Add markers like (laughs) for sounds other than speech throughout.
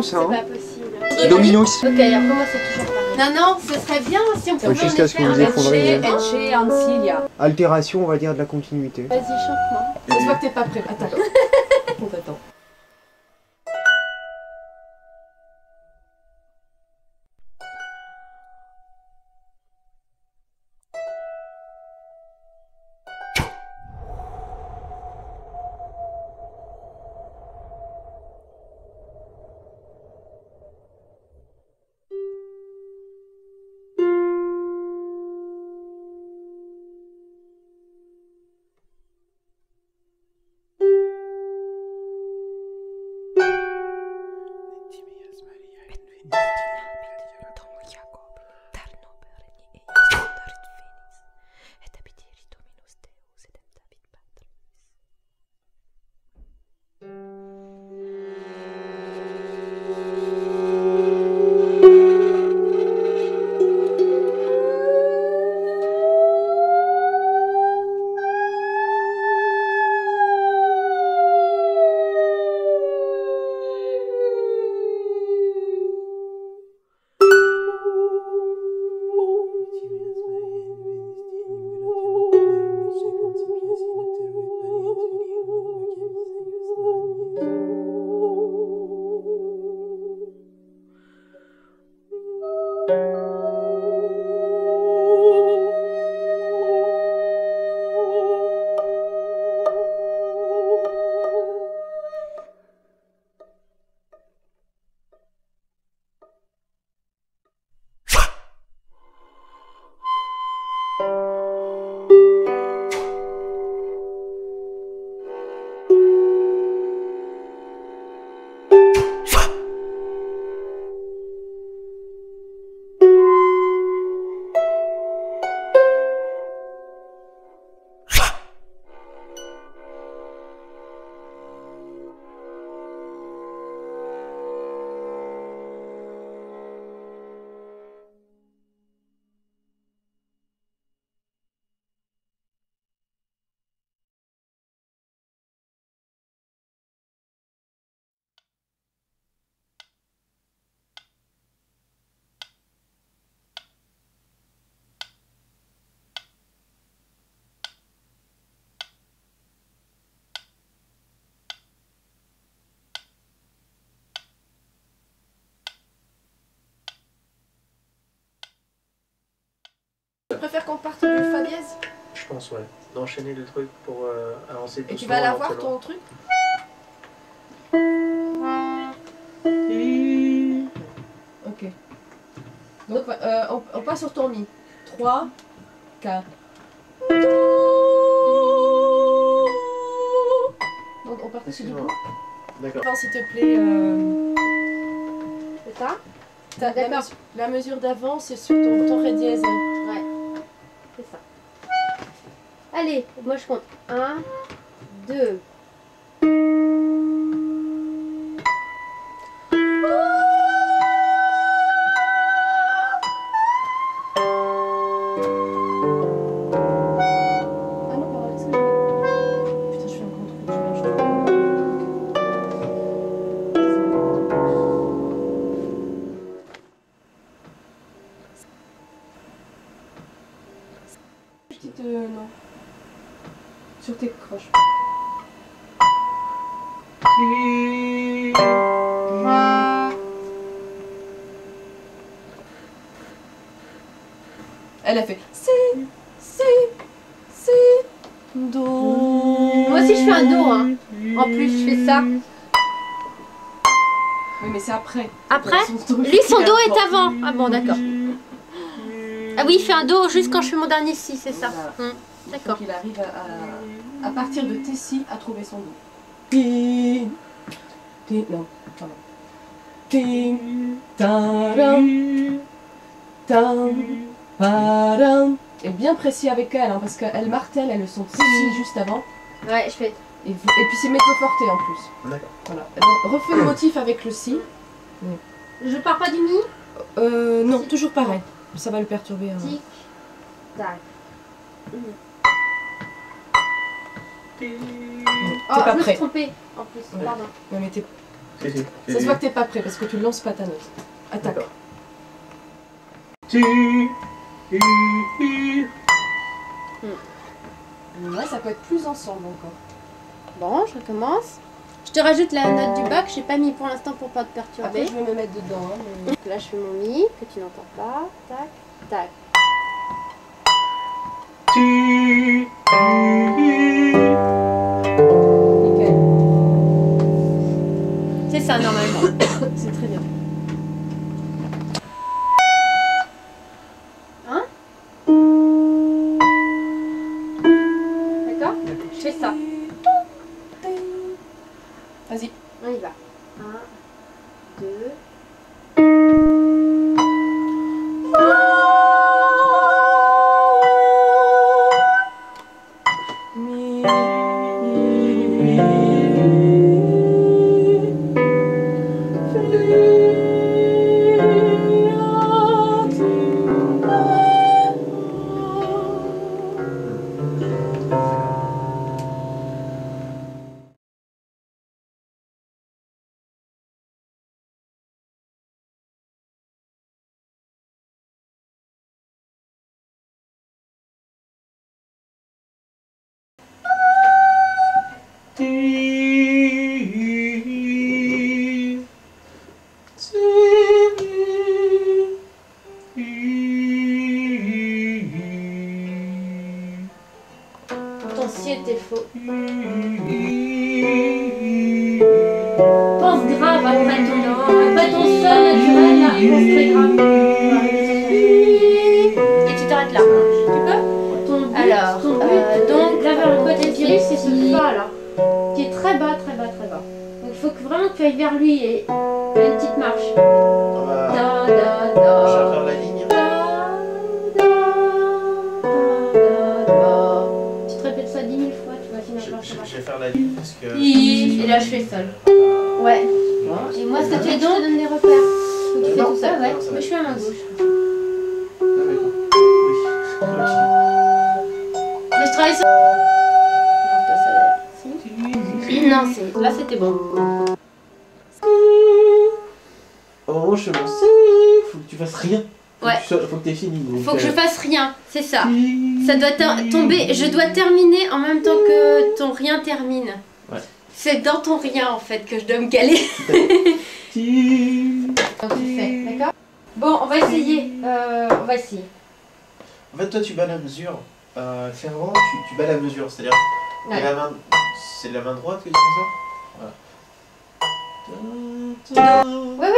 plein d'exigences, C'est hein pas possible. Dominos. Ok, après moi c'est toujours pareil. Non, non, ce serait bien si on pouvait Jusqu'à ce que vous effondriez. Altération, on va dire, de la continuité. Vas-y, chante-moi. Ça se voit que t'es pas prêt. Attends. Tu préfères qu'on parte du fa dièse Je pense, ouais. D'enchaîner le truc pour euh, avancer doucement. Et tu vas aller voir lentement. ton truc? Ok. Donc euh, on, on passe sur ton mi. 3, 4. Donc on part sur du coup. D'accord. Attends, s'il te plaît. euh, C'est ça? La, mesure- la mesure d'avant, c'est sur ton, ton ré dièse. Allez, moi je compte. 1, 2. Elle a fait si, si, si, do. Moi aussi, je fais un do. Hein. En plus, je fais ça. Oui, mais c'est après. Après Son Lui, son il do est avant. Ah bon, d'accord. Ah oui, il fait un do juste quand je fais mon dernier si, c'est ça. Voilà. Il faut D'accord. qu'il arrive à, à, à partir de Tessie à trouver son do. Ting, ting, non, pardon. Ting, taram, tam, param. Et bien précis avec elle, hein, parce qu'elle martèle, elle le son si juste avant. Ouais, je fais. Et, et puis c'est mezzo forte en plus. D'accord. Voilà. Donc, refais le motif avec le si. Je pars pas du mi? Euh, non, toujours pareil. Ça va le perturber. hein. Tic, tac. T'es Oh, pas je me suis prêt. trompée en plus, Ouais. pardon. Non, mais t'es- Si, si. ça se voit que t'es pas prêt parce que tu lances pas ta note. Attaque. D'accord. Tu- Ouais, ça peut être plus ensemble encore. Bon, je recommence. Je te rajoute la note du bac, j'ai pas mis pour l'instant pour pas te Après, perturber. je vais me mettre dedans. hein, mais- Donc là, je fais mon mi, que tu n'entends pas. Tac, tac. tu-. C'est ça, normalement. Fais ça. Vas-y. On y va. Ton tu ailles vers lui et une petite marche. On Da, da, je vais da. faire la ligne. Tu te répètes ça dix mille fois, tu vas finir Je, par je- vais faire la ligne parce que. Et là, je fais seul. Ouais. Et moi, ce que tu veux, je te donne des repères. Ou tu fais Non, tout seul, ouais. non, ça. Mais je suis à main gauche. Ah, oui. Mais je travaille sur. Non, pas ça. Si. Non, c'est. Là, c'était bon. Faut que tu fasses rien. Faut Ouais. que tu sois- faut que t'aies fini. donc, Faut que je euh, fasse rien, c'est ça. Ça doit tomber. Je dois terminer en même temps que ton rien termine. Ouais. C'est dans ton rien en fait que je dois me caler. (laughs) Tu- tu d'accord Bon, on va essayer. Euh, on va essayer. En fait, toi, tu bats la mesure. Euh, clairement, tu, tu bats la mesure. C'est-à-dire, Ouais. la main, c'est la main droite que tu fais ça? Voilà.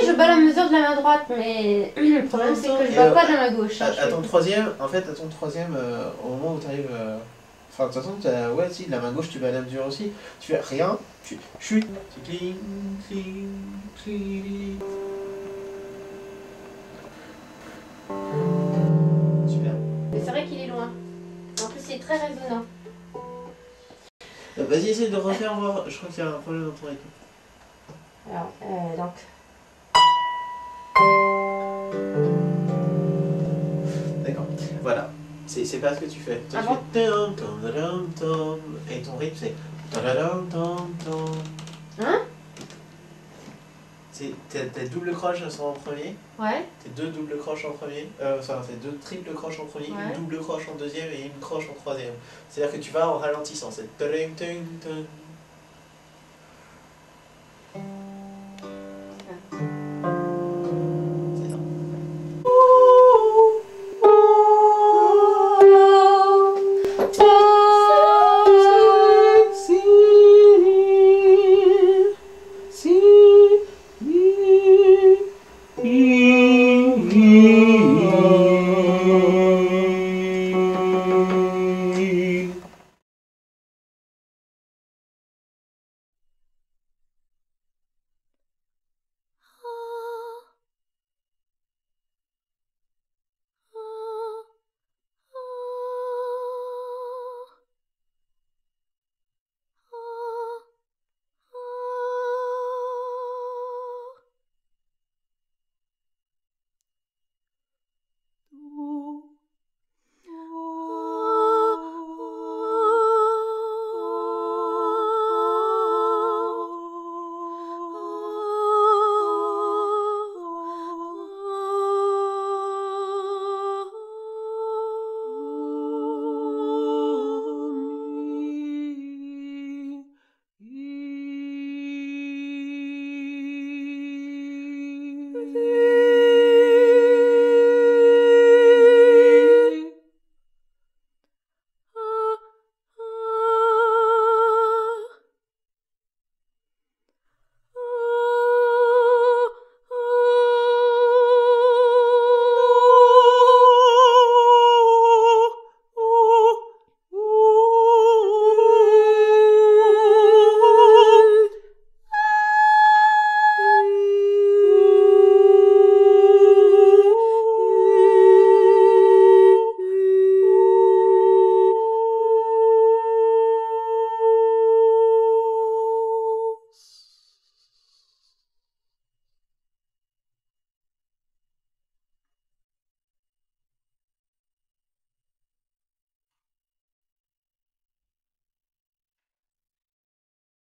Oui, je bats la mesure de la main droite, mais (clears throat) le problème c'est que je bats pas de la main gauche. hein. À, fais- ton troisième, en fait, à ton troisième, euh, au moment où tu arrives. Enfin, de toute façon, t'as- ouais, si, la main gauche, tu bats la mesure aussi. Tu fais rien, tu chutes. Tu cling, cling, cling. Super. Mais c'est vrai qu'il est loin. En plus, il est très résonnant. Euh, Vas-y, essaye de refaire voir. Je crois qu'il y a un problème dans ton rythme. Alors, euh, donc. D'accord. Voilà. C'est pas ce que tu fais. Toi, Ah tu bon fais et ton rythme c'est. Hein? Tes doubles croches sont en premier, Ouais. tes deux doubles croches en premier, euh, enfin tes deux triples croches en premier, Ouais. une double croche en deuxième et une croche en troisième. C'est-à-dire que tu vas en ralentissant. C'est